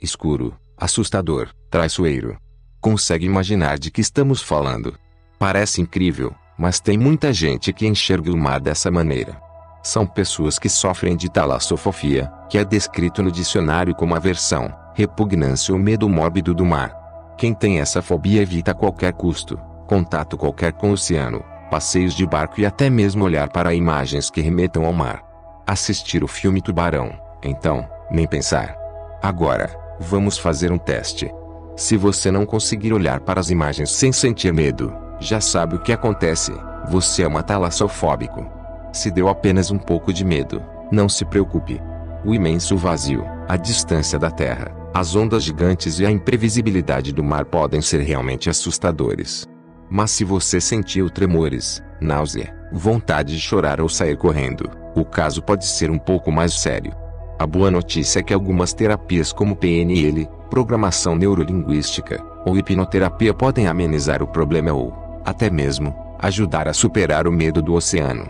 escuro, assustador, traiçoeiro. Consegue imaginar de que estamos falando? Parece incrível, mas tem muita gente que enxerga o mar dessa maneira. São pessoas que sofrem de talassofobia, que é descrito no dicionário como aversão, repugnância ou medo mórbido do mar. Quem tem essa fobia evita a qualquer custo, contato qualquer com o oceano, passeios de barco e até mesmo olhar para imagens que remetam ao mar. Assistir o filme Tubarão, então, nem pensar. Agora, vamos fazer um teste. Se você não conseguir olhar para as imagens sem sentir medo, já sabe o que acontece, você é uma talassofóbico. Se deu apenas um pouco de medo, não se preocupe. O imenso vazio, a distância da Terra, as ondas gigantes e a imprevisibilidade do mar podem ser realmente assustadores. Mas se você sentiu tremores, náusea, vontade de chorar ou sair correndo, o caso pode ser um pouco mais sério. A boa notícia é que algumas terapias como PNL, programação neurolinguística ou hipnoterapia podem amenizar o problema ou, até mesmo, ajudar a superar o medo do oceano.